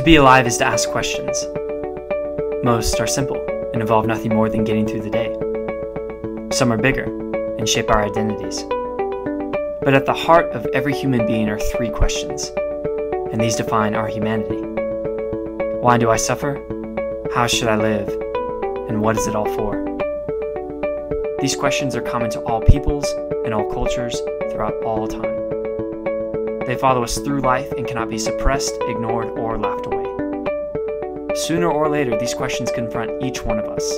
To be alive is to ask questions. Most are simple and involve nothing more than getting through the day. Some are bigger and shape our identities. But at the heart of every human being are three questions, and these define our humanity. Why do I suffer? How should I live? And what is it all for? These questions are common to all peoples and all cultures throughout all time. They follow us through life and cannot be suppressed, ignored, or laughed away. Sooner or later, these questions confront each one of us.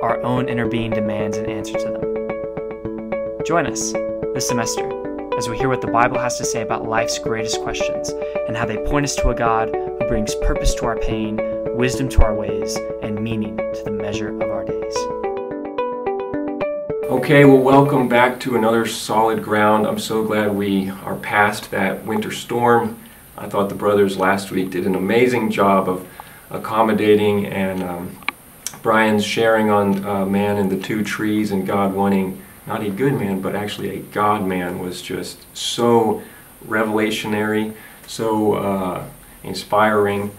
Our own inner being demands an answer to them. Join us this semester as we hear what the Bible has to say about life's greatest questions and how they point us to a God who brings purpose to our pain, wisdom to our ways, and meaning to the measure of our days. Okay, well, welcome back to another solid ground. I'm so glad we are past that winter storm. I thought the brothers last week did an amazing job of accommodating and um, Brian's sharing on uh, man and the two trees and God wanting not a good man, but actually a God man was just so revelationary, so uh, inspiring.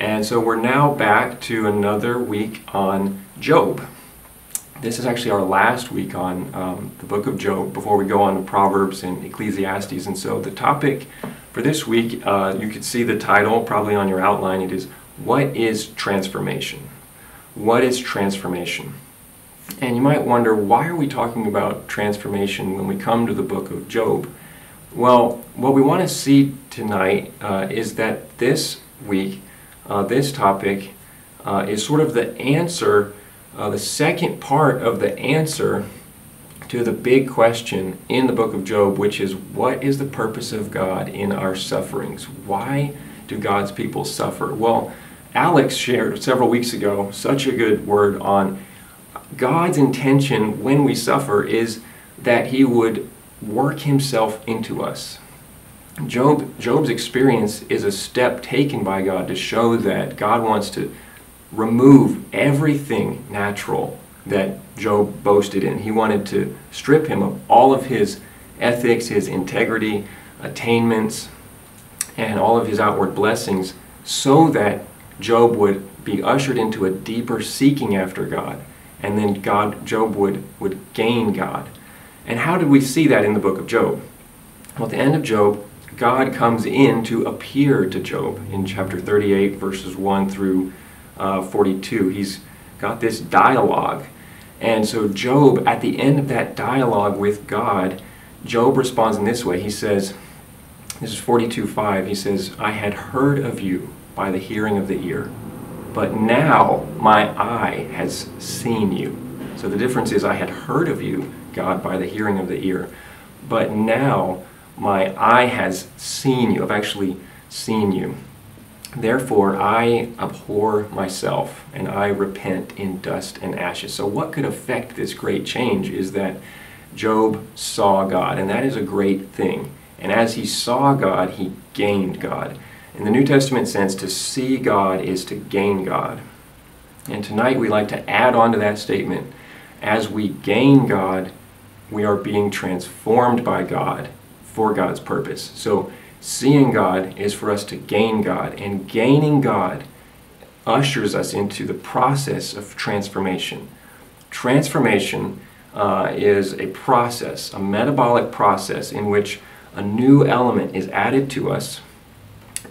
And so we're now back to another week on Job. This is actually our last week on um, the book of Job before we go on to Proverbs and Ecclesiastes. And so the topic for this week, uh, you could see the title probably on your outline. It is What is Transformation? What is transformation? And you might wonder, why are we talking about transformation when we come to the book of Job? Well, what we want to see tonight uh, is that this week, uh, this topic, uh, is sort of the answer uh, the second part of the answer to the big question in the book of Job, which is what is the purpose of God in our sufferings? Why do God's people suffer? Well, Alex shared several weeks ago such a good word on God's intention when we suffer is that He would work Himself into us. Job, Job's experience is a step taken by God to show that God wants to remove everything natural that Job boasted in. He wanted to strip him of all of his ethics, his integrity, attainments, and all of his outward blessings so that Job would be ushered into a deeper seeking after God. And then God, Job would, would gain God. And how did we see that in the book of Job? Well, at the end of Job, God comes in to appear to Job in chapter 38, verses 1 through uh, 42. He's got this dialogue. And so, Job, at the end of that dialogue with God, Job responds in this way. He says, This is 42 5. He says, I had heard of you by the hearing of the ear, but now my eye has seen you. So, the difference is, I had heard of you, God, by the hearing of the ear, but now my eye has seen you. I've actually seen you. Therefore, I abhor myself and I repent in dust and ashes. So, what could affect this great change is that Job saw God, and that is a great thing. And as he saw God, he gained God. In the New Testament sense, to see God is to gain God. And tonight we like to add on to that statement as we gain God, we are being transformed by God for God's purpose. So, Seeing God is for us to gain God, and gaining God ushers us into the process of transformation. Transformation uh, is a process, a metabolic process in which a new element is added to us,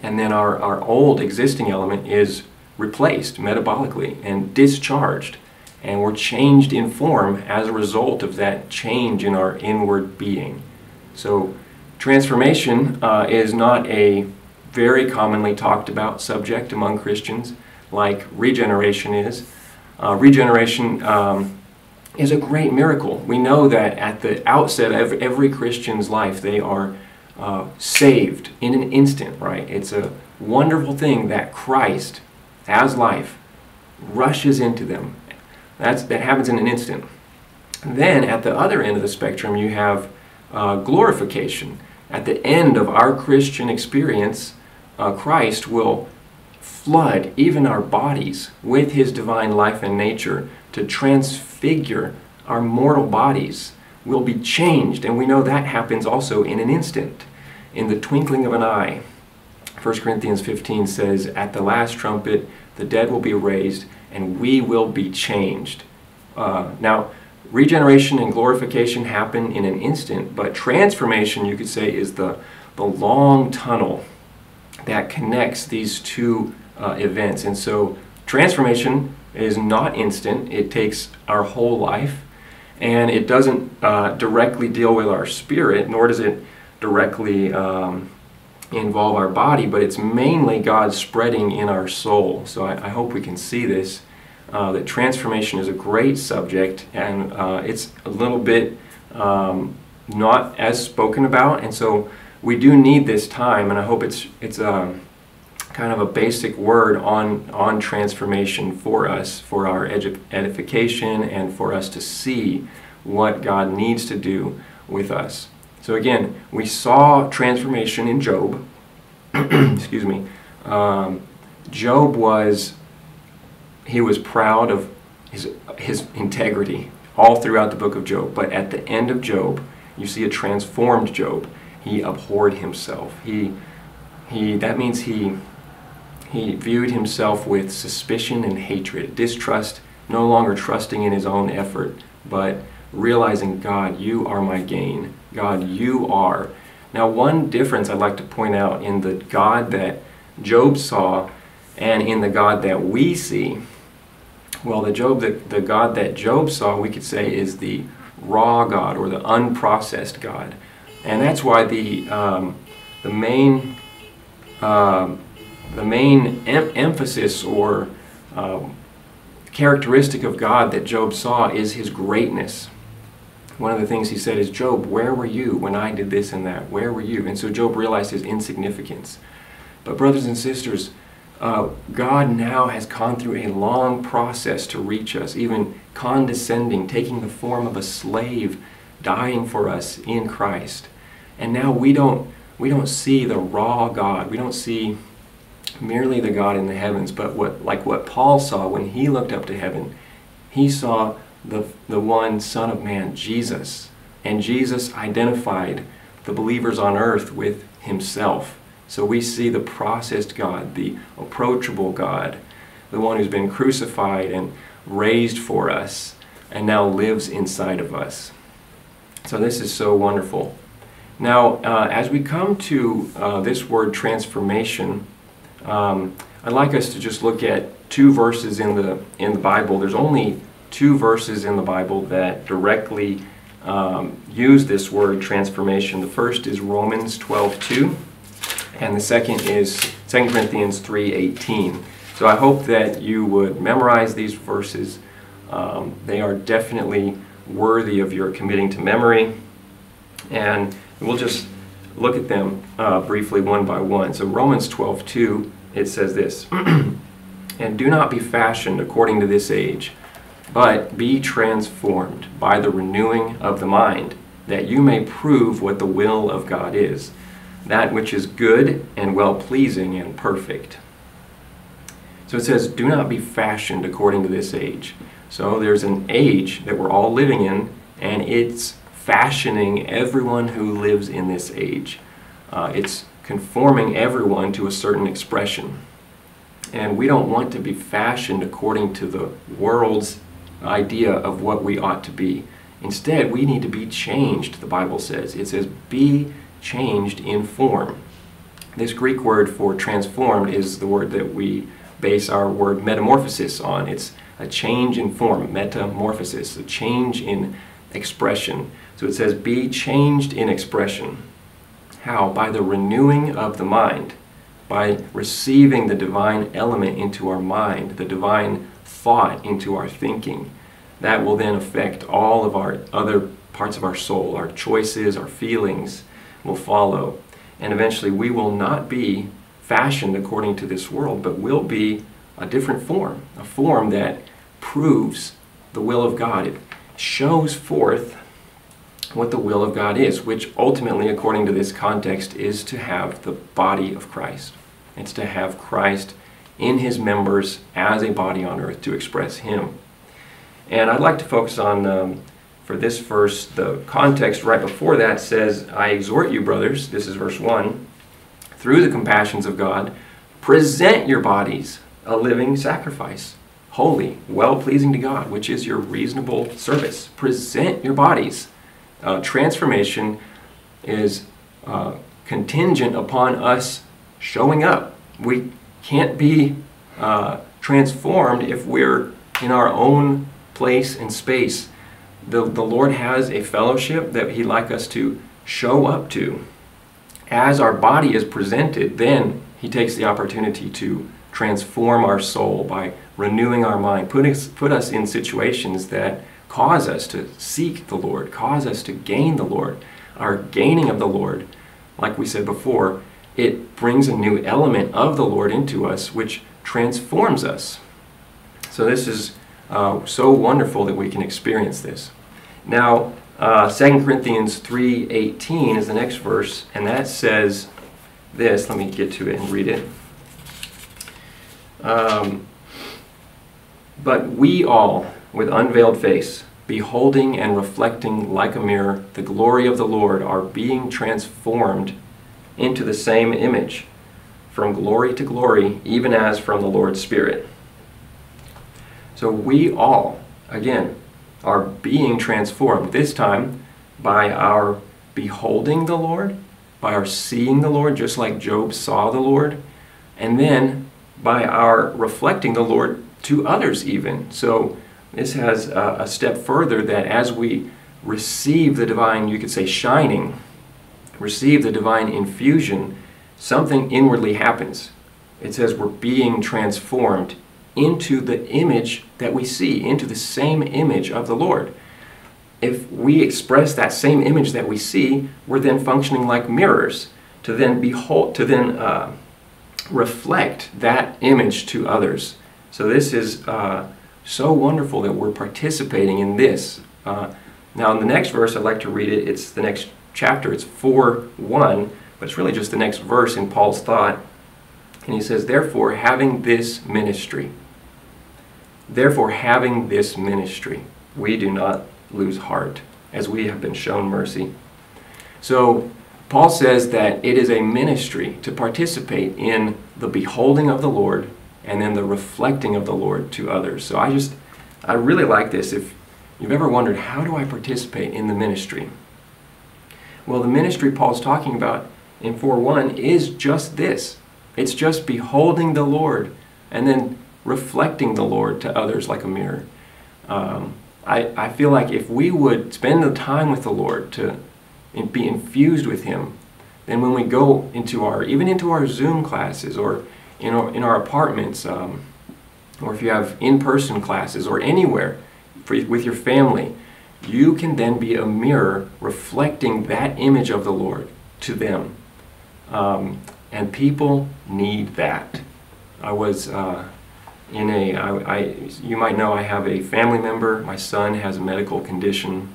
and then our, our old existing element is replaced metabolically and discharged. And we're changed in form as a result of that change in our inward being. So Transformation uh, is not a very commonly talked about subject among Christians like regeneration is. Uh, regeneration um, is a great miracle. We know that at the outset of every Christian's life, they are uh, saved in an instant, right? It's a wonderful thing that Christ, as life, rushes into them. That's, that happens in an instant. Then at the other end of the spectrum, you have uh, glorification at the end of our Christian experience, uh, Christ will flood even our bodies with his divine life and nature to transfigure our mortal bodies. Will be changed, and we know that happens also in an instant, in the twinkling of an eye. 1 Corinthians 15 says, At the last trumpet, the dead will be raised, and we will be changed. Uh, now, regeneration and glorification happen in an instant, but transformation, you could say, is the, the long tunnel that connects these two uh, events. And so, transformation is not instant, it takes our whole life, and it doesn't uh, directly deal with our spirit, nor does it directly um, involve our body, but it's mainly God spreading in our soul. So I, I hope we can see this. Uh, that transformation is a great subject, and uh, it's a little bit um, not as spoken about, and so we do need this time. And I hope it's it's a um, kind of a basic word on on transformation for us, for our edification, and for us to see what God needs to do with us. So again, we saw transformation in Job. Excuse me. Um, Job was, he was proud of his, his integrity all throughout the book of Job. But at the end of Job, you see a transformed Job. He abhorred himself. He, he, that means he, he viewed himself with suspicion and hatred, distrust, no longer trusting in his own effort, but realizing, God, you are my gain. God, you are. Now, one difference I'd like to point out in the God that Job saw and in the God that we see, well, the Job that the God that Job saw, we could say, is the raw God or the unprocessed God, and that's why the um, the main um, the main em emphasis or um, characteristic of God that Job saw is His greatness one of the things he said is, Job, where were you when I did this and that? Where were you? And so Job realized his insignificance. But, brothers and sisters, uh, God now has gone through a long process to reach us, even condescending, taking the form of a slave, dying for us in Christ. And now we don't, we don't see the raw God. We don't see merely the God in the heavens, but what, like what Paul saw when he looked up to heaven, he saw the, the one Son of Man, Jesus. And Jesus identified the believers on earth with himself. So we see the processed God, the approachable God, the one who's been crucified and raised for us and now lives inside of us. So this is so wonderful. Now, uh, as we come to uh, this word transformation, um, I'd like us to just look at two verses in the in the Bible. There's only two verses in the Bible that directly um, use this word transformation. The first is Romans 12:2, and the second is 2 Corinthians 3:18. So I hope that you would memorize these verses. Um, they are definitely worthy of your committing to memory, and we'll just look at them uh, briefly one by one. So Romans 12:2, it says this. and do not be fashioned according to this age but be transformed by the renewing of the mind, that you may prove what the will of God is, that which is good and well pleasing and perfect. So it says, Do not be fashioned according to this age. So there's an age that we're all living in, and it's fashioning everyone who lives in this age. Uh, it's conforming everyone to a certain expression. And we don't want to be fashioned according to the world's idea of what we ought to be. Instead, we need to be changed, the Bible says. It says, be changed in form. This Greek word for transformed is the word that we base our word metamorphosis on. It's a change in form, metamorphosis, a change in expression. So it says, be changed in expression. How? By the renewing of the mind, by receiving the divine element into our mind, the divine thought into our thinking. That will then affect all of our other parts of our soul. Our choices, our feelings will follow. And eventually we will not be fashioned according to this world, but will be a different form, a form that proves the will of God. It shows forth what the will of God is, which ultimately, according to this context, is to have the body of Christ. It's to have Christ in his members as a body on earth to express him. And I'd like to focus on, um, for this verse, the context right before that says, I exhort you, brothers, this is verse 1, through the compassions of God, present your bodies a living sacrifice, holy, well pleasing to God, which is your reasonable service. Present your bodies. Uh, transformation is uh, contingent upon us showing up. We can't be uh, transformed if we're in our own place and space. The, the Lord has a fellowship that He'd like us to show up to. As our body is presented, then He takes the opportunity to transform our soul by renewing our mind, put us, put us in situations that cause us to seek the Lord, cause us to gain the Lord. Our gaining of the Lord, like we said before, it brings a new element of the Lord into us, which transforms us. So this is uh, so wonderful that we can experience this. Now, uh, 2 Corinthians 3.18 is the next verse, and that says this. Let me get to it and read it. Um, but we all, with unveiled face, beholding and reflecting like a mirror the glory of the Lord, are being transformed into the same image, from glory to glory, even as from the Lord's Spirit. So we all, again, are being transformed, this time by our beholding the Lord, by our seeing the Lord, just like Job saw the Lord, and then by our reflecting the Lord to others, even. So this has a, a step further that as we receive the divine, you could say, shining, receive the divine infusion, something inwardly happens. It says we're being transformed into the image that we see, into the same image of the Lord. If we express that same image that we see, we're then functioning like mirrors to then behold, to then uh, reflect that image to others. So this is uh, so wonderful that we're participating in this. Uh, now, in the next verse, I'd like to read it. It's the next chapter. It's 4 1, but it's really just the next verse in Paul's thought. And he says, Therefore, having this ministry, therefore, having this ministry, we do not lose heart, as we have been shown mercy. So, Paul says that it is a ministry to participate in the beholding of the Lord and then the reflecting of the Lord to others. So I just, I really like this. If you've ever wondered, how do I participate in the ministry? Well, the ministry Paul's talking about in 4.1 is just this. It's just beholding the Lord and then reflecting the Lord to others like a mirror. Um, I, I feel like if we would spend the time with the Lord to be infused with Him, then when we go into our, even into our Zoom classes or in our, in our apartments, um, or if you have in-person classes or anywhere for, with your family, you can then be a mirror reflecting that image of the Lord to them. Um, and people need that. I was uh, in a, I, I, you might know I have a family member, my son has a medical condition,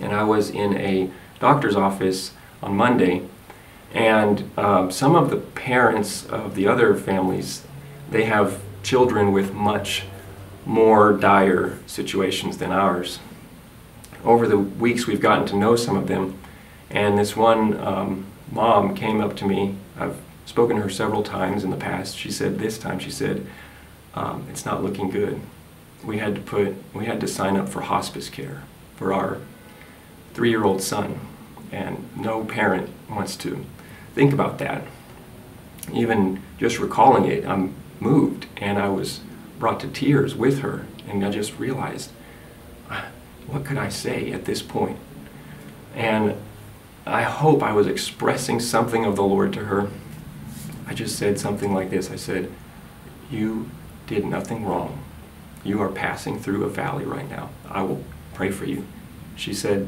and I was in a doctor's office on Monday, and um, some of the parents of the other families, they have children with much more dire situations than ours. Over the weeks, we've gotten to know some of them, and this one um, mom came up to me. I've spoken to her several times in the past. She said this time, she said, um, "It's not looking good. We had to put, we had to sign up for hospice care for our three-year-old son, and no parent wants to think about that. Even just recalling it, I'm moved, and I was brought to tears with her, and I just realized, what could I say at this point? And I hope I was expressing something of the Lord to her. I just said something like this. I said, You did nothing wrong. You are passing through a valley right now. I will pray for you. She said,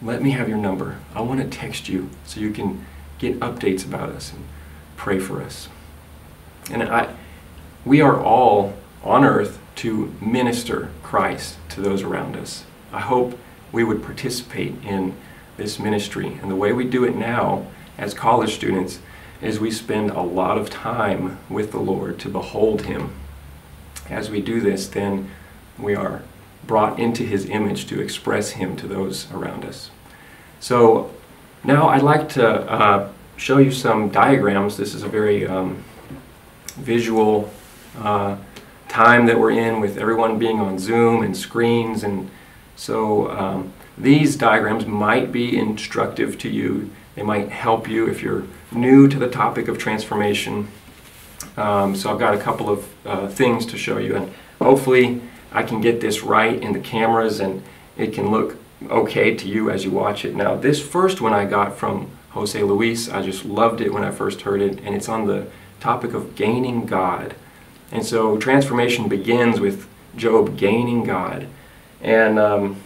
let me have your number. I want to text you so you can get updates about us and pray for us. And I, we are all on earth to minister Christ to those around us. I hope we would participate in this ministry. And the way we do it now as college students is we spend a lot of time with the Lord to behold Him. As we do this, then we are brought into his image to express him to those around us. So now I'd like to uh, show you some diagrams. This is a very um, visual uh, time that we're in with everyone being on Zoom and screens. And so um, these diagrams might be instructive to you. They might help you if you're new to the topic of transformation. Um, so I've got a couple of uh, things to show you. And hopefully I can get this right in the cameras and it can look okay to you as you watch it. Now this first one I got from Jose Luis, I just loved it when I first heard it and it's on the topic of gaining God. And so transformation begins with Job gaining God. And um,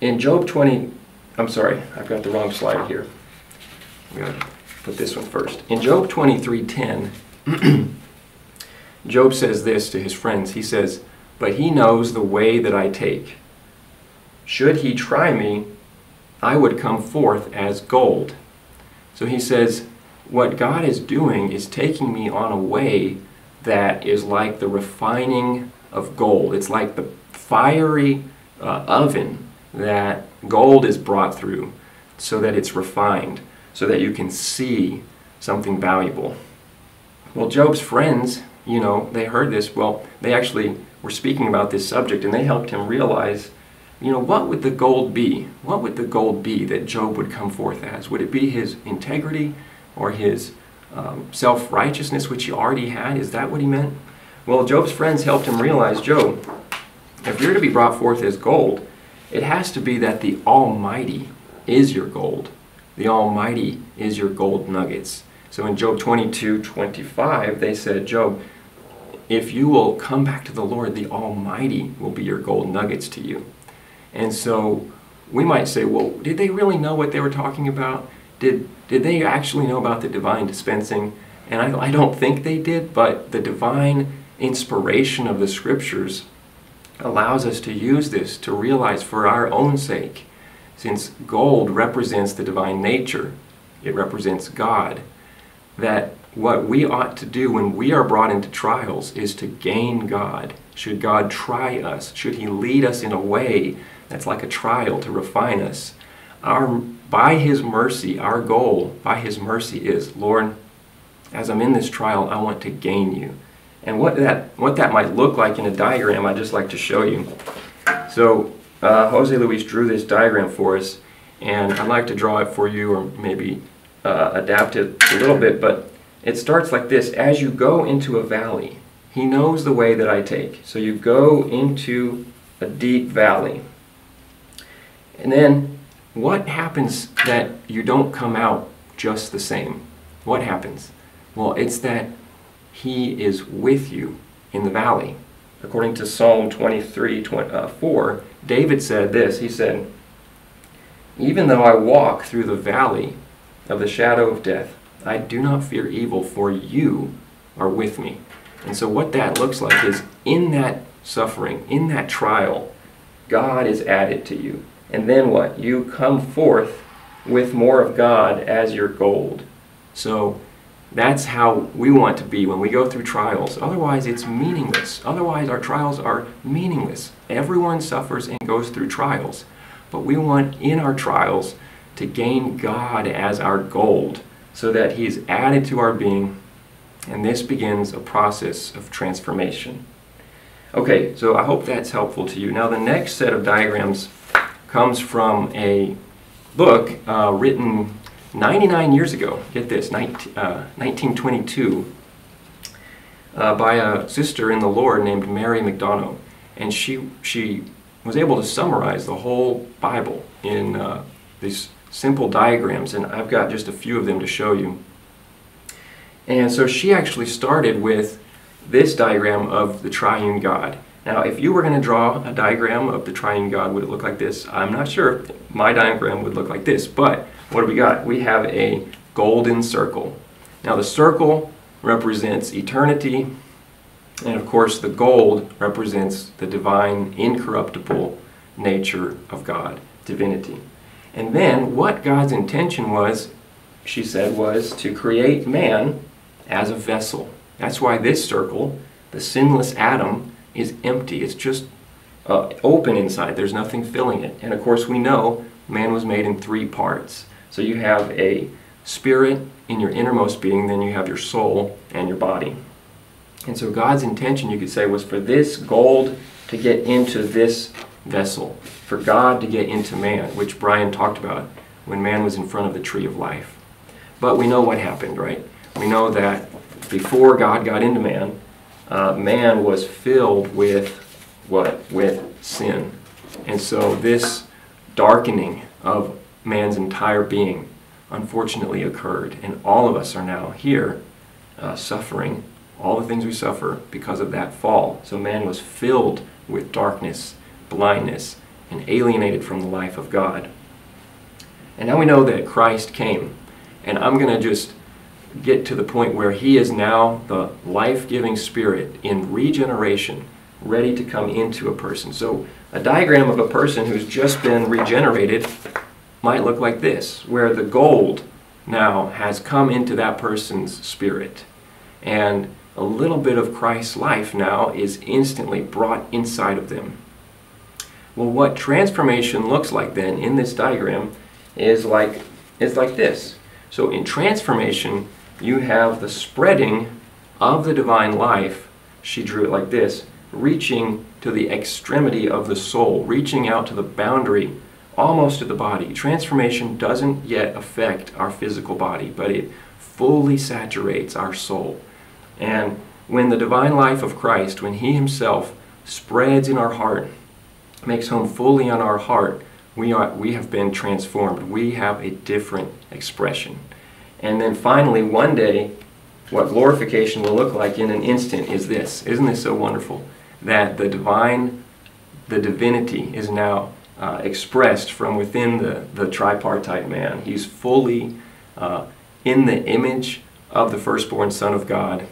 in Job 20, I'm sorry, I've got the wrong slide here. Put this one first. In Job 23:10, Job says this to his friends. He says, "But he knows the way that I take. Should he try me, I would come forth as gold." So he says, what God is doing is taking me on a way that is like the refining of gold. It's like the fiery uh, oven that gold is brought through so that it's refined, so that you can see something valuable. Well, Job's friends, you know, they heard this. Well, they actually were speaking about this subject and they helped him realize, you know, what would the gold be? What would the gold be that Job would come forth as? Would it be his integrity or his um, self righteousness, which he already had? Is that what he meant? Well, Job's friends helped him realize Job, if you're to be brought forth as gold, it has to be that the Almighty is your gold. The Almighty is your gold nuggets. So in Job 22 25, they said, Job, if you will come back to the Lord, the Almighty will be your gold nuggets to you. And so we might say, well, did they really know what they were talking about? Did, did they actually know about the divine dispensing? And I, I don't think they did, but the divine inspiration of the scriptures allows us to use this to realize for our own sake, since gold represents the divine nature, it represents God, that what we ought to do when we are brought into trials is to gain God. Should God try us? Should He lead us in a way that's like a trial to refine us? Our, by His mercy, our goal by His mercy is, Lord, as I'm in this trial, I want to gain you. And what that, what that might look like in a diagram, I'd just like to show you. So uh, Jose Luis drew this diagram for us, and I'd like to draw it for you or maybe uh, adapt it a little bit, but it starts like this. As you go into a valley, he knows the way that I take. So you go into a deep valley. And then what happens that you don't come out just the same? What happens? Well, it's that he is with you in the valley. According to Psalm 23 20, uh, 4, David said this He said, Even though I walk through the valley of the shadow of death, I do not fear evil, for you are with me. And so, what that looks like is in that suffering, in that trial, God is added to you. And then what? You come forth with more of God as your gold. So, that's how we want to be when we go through trials. Otherwise, it's meaningless. Otherwise, our trials are meaningless. Everyone suffers and goes through trials. But we want in our trials to gain God as our gold so that He is added to our being, and this begins a process of transformation. Okay, so I hope that's helpful to you. Now, the next set of diagrams comes from a book uh, written 99 years ago. Get this, 19, uh, 1922, uh, by a sister in the Lord named Mary McDonough. And she, she was able to summarize the whole Bible in uh, these simple diagrams, and I've got just a few of them to show you. And so she actually started with this diagram of the triune God. Now, if you were going to draw a diagram of the triune God, would it look like this? I'm not sure my diagram would look like this, but what do we got? We have a golden circle. Now, the circle represents eternity, and of course, the gold represents the divine, incorruptible nature of God, divinity. And then what God's intention was, she said, was to create man as a vessel. That's why this circle, the sinless Adam, is empty. It's just uh, open inside. There's nothing filling it. And of course, we know man was made in three parts. So you have a spirit in your innermost being, then you have your soul and your body. And so God's intention, you could say, was for this gold to get into this vessel, for God to get into man, which Brian talked about when man was in front of the tree of life. But we know what happened, right? We know that before God got into man, uh, man was filled with what? With sin. And so this darkening of man's entire being unfortunately occurred. And all of us are now here uh, suffering all the things we suffer because of that fall. So man was filled with darkness, blindness, and alienated from the life of God. And now we know that Christ came. And I'm going to just get to the point where he is now the life-giving spirit in regeneration ready to come into a person. So a diagram of a person who's just been regenerated might look like this, where the gold now has come into that person's spirit. And a little bit of Christ's life now is instantly brought inside of them. Well, what transformation looks like then in this diagram is like, is like this. So in transformation, you have the spreading of the divine life, she drew it like this, reaching to the extremity of the soul, reaching out to the boundary almost to the body. Transformation doesn't yet affect our physical body, but it fully saturates our soul. And when the divine life of Christ, when He Himself spreads in our heart, makes home fully on our heart, we, are, we have been transformed. We have a different expression. And then finally, one day, what glorification will look like in an instant is this. Isn't this so wonderful? That the divine, the divinity is now uh, expressed from within the, the tripartite man. He's fully uh, in the image of the firstborn Son of God.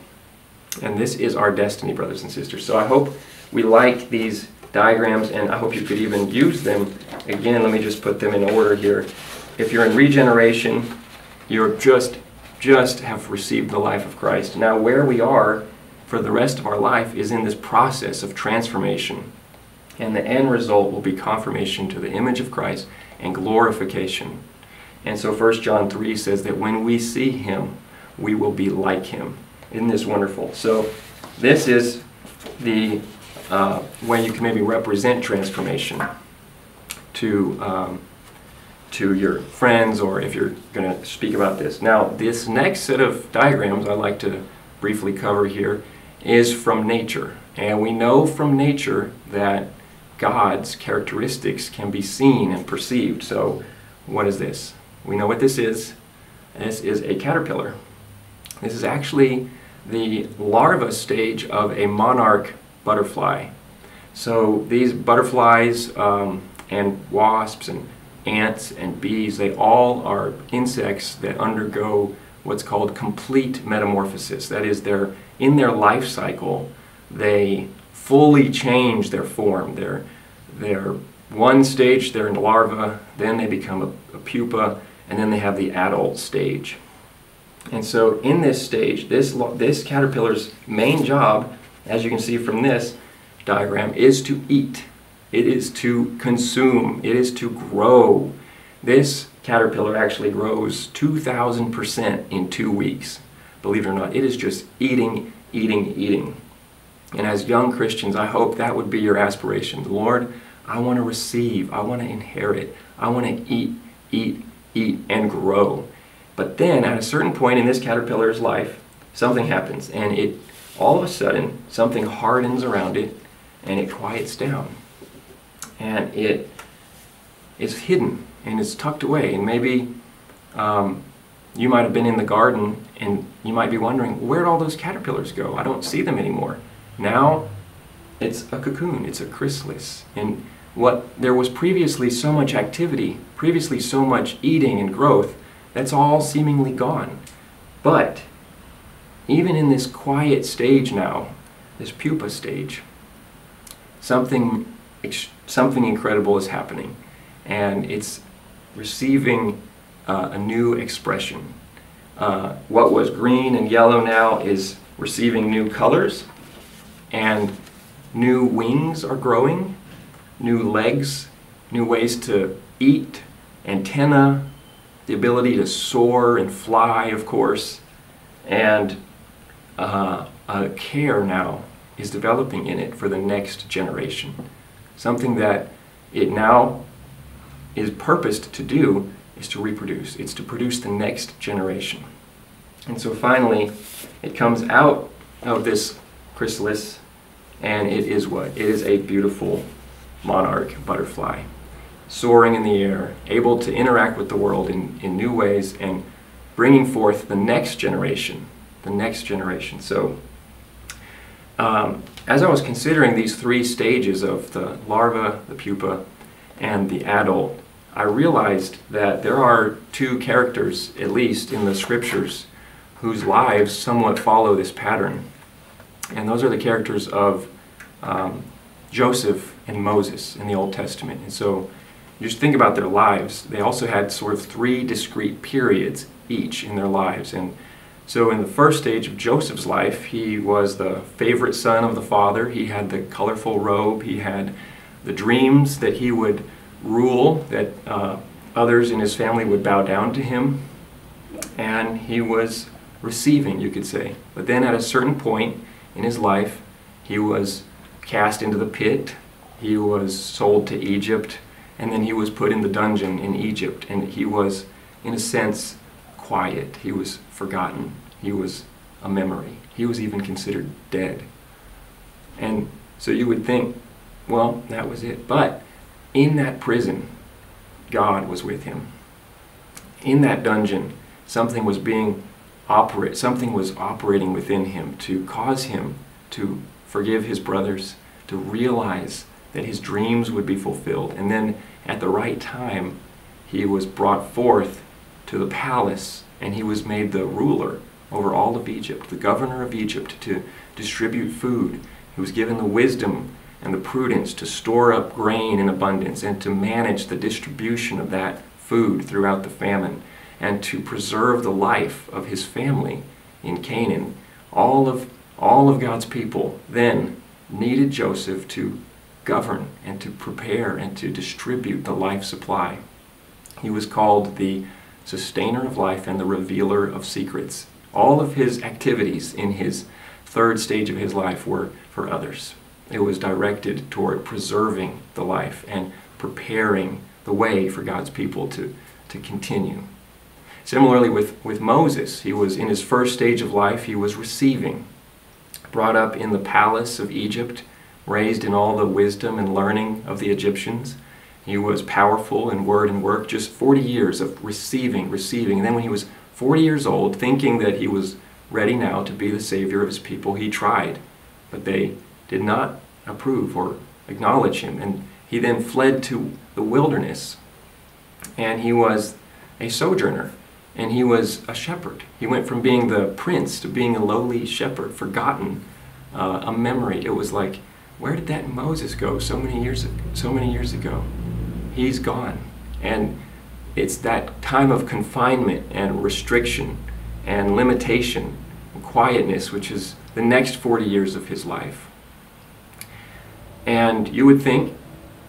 And this is our destiny, brothers and sisters. So I hope we like these diagrams, and I hope you could even use them. Again, let me just put them in order here. If you're in regeneration, you're just just have received the life of Christ. Now where we are for the rest of our life is in this process of transformation. And the end result will be confirmation to the image of Christ and glorification. And so 1 John 3 says that when we see him, we will be like him. Isn't this wonderful? So this is the uh, way you can maybe represent transformation to um, to your friends or if you're going to speak about this. Now, this next set of diagrams I'd like to briefly cover here is from nature. And we know from nature that God's characteristics can be seen and perceived. So, what is this? We know what this is. This is a caterpillar. This is actually the larva stage of a monarch butterfly. So, these butterflies um, and wasps and ants and bees, they all are insects that undergo what's called complete metamorphosis. That is, they're in their life cycle, they fully change their form. They're, they're one stage, they're in larva, then they become a, a pupa, and then they have the adult stage. And so in this stage, this, this caterpillar's main job, as you can see from this diagram, is to eat. It is to consume. It is to grow. This caterpillar actually grows 2,000% in two weeks. Believe it or not, it is just eating, eating, eating. And as young Christians, I hope that would be your aspiration. Lord, I want to receive. I want to inherit. I want to eat, eat, eat, and grow. But then at a certain point in this caterpillar's life, something happens and it all of a sudden something hardens around it and it quiets down and it is hidden and it's tucked away. And maybe um, you might have been in the garden and you might be wondering, where'd all those caterpillars go? I don't see them anymore. Now it's a cocoon, it's a chrysalis. And what there was previously so much activity, previously so much eating and growth, that's all seemingly gone. But even in this quiet stage now, this pupa stage, something something incredible is happening, and it's receiving uh, a new expression. Uh, what was green and yellow now is receiving new colors, and new wings are growing, new legs, new ways to eat, antenna, the ability to soar and fly, of course, and uh, a care now is developing in it for the next generation. Something that it now is purposed to do is to reproduce. It's to produce the next generation. And so finally, it comes out of this chrysalis, and it is what? It is a beautiful monarch butterfly, soaring in the air, able to interact with the world in, in new ways and bringing forth the next generation. The next generation. So, um, as I was considering these three stages of the larva, the pupa, and the adult, I realized that there are two characters, at least in the scriptures, whose lives somewhat follow this pattern. And those are the characters of um, Joseph and Moses in the Old Testament. And so you just think about their lives. They also had sort of three discrete periods each in their lives. And so in the first stage of Joseph's life, he was the favorite son of the father. He had the colorful robe. He had the dreams that he would rule, that uh, others in his family would bow down to him. And he was receiving, you could say. But then at a certain point in his life, he was cast into the pit, he was sold to Egypt, and then he was put in the dungeon in Egypt. And he was, in a sense, quiet. He was forgotten. He was a memory. He was even considered dead. And so you would think, well, that was it. But in that prison, God was with him. In that dungeon, something was being operate something was operating within him to cause him to forgive his brothers, to realize that his dreams would be fulfilled. And then at the right time, he was brought forth to the palace and he was made the ruler over all of Egypt, the governor of Egypt, to distribute food. He was given the wisdom and the prudence to store up grain in abundance and to manage the distribution of that food throughout the famine and to preserve the life of his family in Canaan. All of, all of God's people then needed Joseph to govern and to prepare and to distribute the life supply. He was called the sustainer of life and the revealer of secrets. All of his activities in his third stage of his life were for others. It was directed toward preserving the life and preparing the way for God's people to, to continue. Similarly with, with Moses, he was in his first stage of life, he was receiving. Brought up in the palace of Egypt, raised in all the wisdom and learning of the Egyptians. He was powerful in word and work, just 40 years of receiving, receiving. And then when he was 40 years old, thinking that he was ready now to be the savior of his people, he tried. But they did not approve or acknowledge him. And he then fled to the wilderness. And he was a sojourner. And he was a shepherd. He went from being the prince to being a lowly shepherd, forgotten, uh, a memory. It was like, where did that Moses go so many years so many years ago? He's gone. And it's that time of confinement and restriction and limitation and quietness, which is the next 40 years of his life. And you would think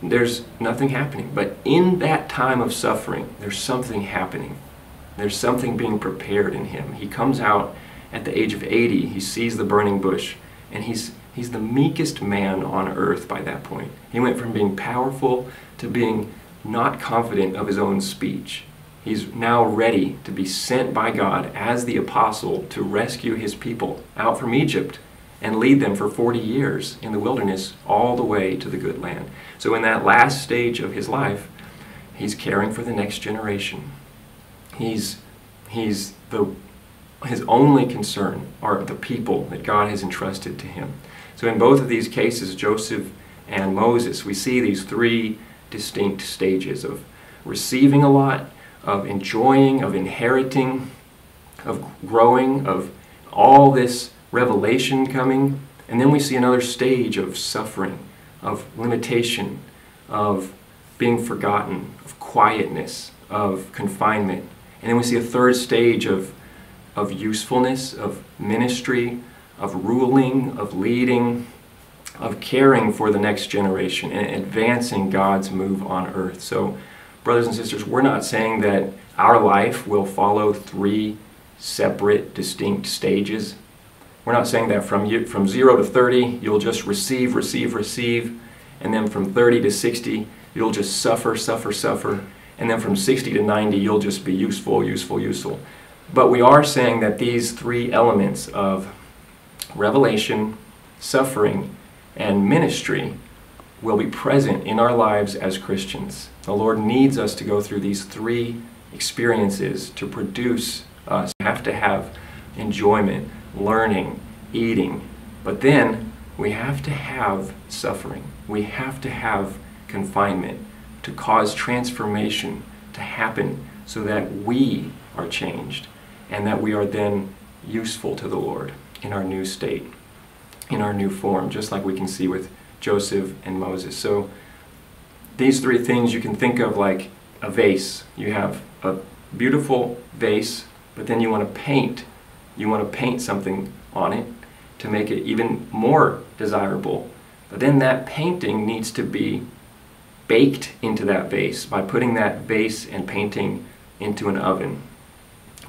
there's nothing happening. But in that time of suffering, there's something happening. There's something being prepared in him. He comes out at the age of 80, he sees the burning bush, and he's, he's the meekest man on earth by that point. He went from being powerful to being not confident of his own speech. He's now ready to be sent by God as the apostle to rescue his people out from Egypt and lead them for 40 years in the wilderness all the way to the good land. So, in that last stage of his life, he's caring for the next generation. He's, he's the, his only concern are the people that God has entrusted to him. So, in both of these cases, Joseph and Moses, we see these three distinct stages of receiving a lot, of enjoying, of inheriting, of growing, of all this revelation coming. And then we see another stage of suffering, of limitation, of being forgotten, of quietness, of confinement. And then we see a third stage of, of usefulness, of ministry, of ruling, of leading, of caring for the next generation and advancing God's move on earth. So, brothers and sisters, we're not saying that our life will follow three separate, distinct stages. We're not saying that from, from 0 to 30, you'll just receive, receive, receive, and then from 30 to 60, you'll just suffer, suffer, suffer, and then from 60 to 90, you'll just be useful, useful, useful. But we are saying that these three elements of revelation, suffering, and ministry will be present in our lives as Christians. The Lord needs us to go through these three experiences to produce us. We have to have enjoyment, learning, eating, but then we have to have suffering. We have to have confinement to cause transformation to happen so that we are changed and that we are then useful to the Lord in our new state, in our new form, just like we can see with Joseph and Moses. So these three things you can think of like a vase. You have a beautiful vase, but then you want to paint. You want to paint something on it to make it even more desirable. But then that painting needs to be baked into that vase by putting that vase and painting into an oven.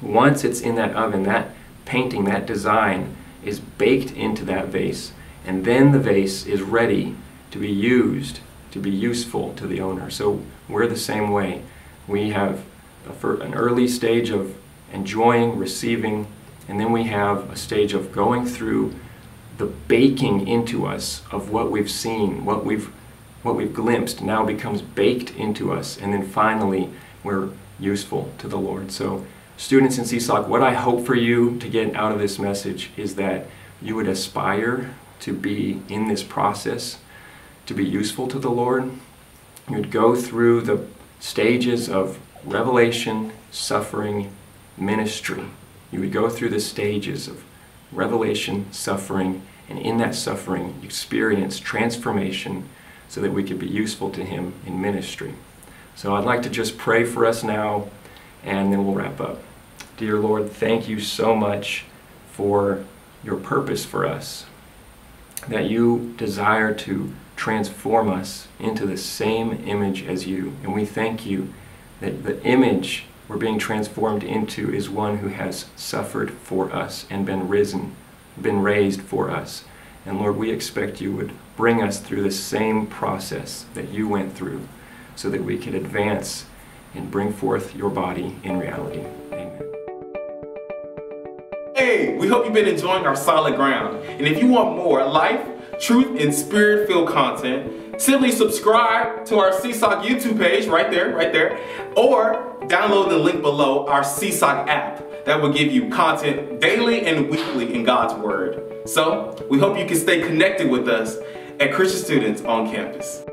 Once it's in that oven, that painting, that design is baked into that vase, and then the vase is ready to be used, to be useful to the owner. So we're the same way. We have an early stage of enjoying, receiving, and then we have a stage of going through the baking into us of what we've seen, what we've what we've glimpsed now becomes baked into us, and then finally we're useful to the Lord. So students in CSOC, what I hope for you to get out of this message is that you would aspire to be in this process, to be useful to the Lord. You would go through the stages of revelation, suffering, ministry. You would go through the stages of revelation, suffering, and in that suffering, experience transformation so that we could be useful to Him in ministry. So I'd like to just pray for us now, and then we'll wrap up. Dear Lord, thank you so much for your purpose for us, that you desire to transform us into the same image as you. And we thank you that the image we're being transformed into is one who has suffered for us and been risen, been raised for us. And Lord, we expect you would bring us through the same process that you went through so that we could advance and bring forth your body in reality. Hey, we hope you've been enjoying our solid ground. And if you want more life, truth, and spirit-filled content, simply subscribe to our CSOC YouTube page right there, right there, or download the link below our CSOC app that will give you content daily and weekly in God's Word. So, we hope you can stay connected with us at Christian Students on campus.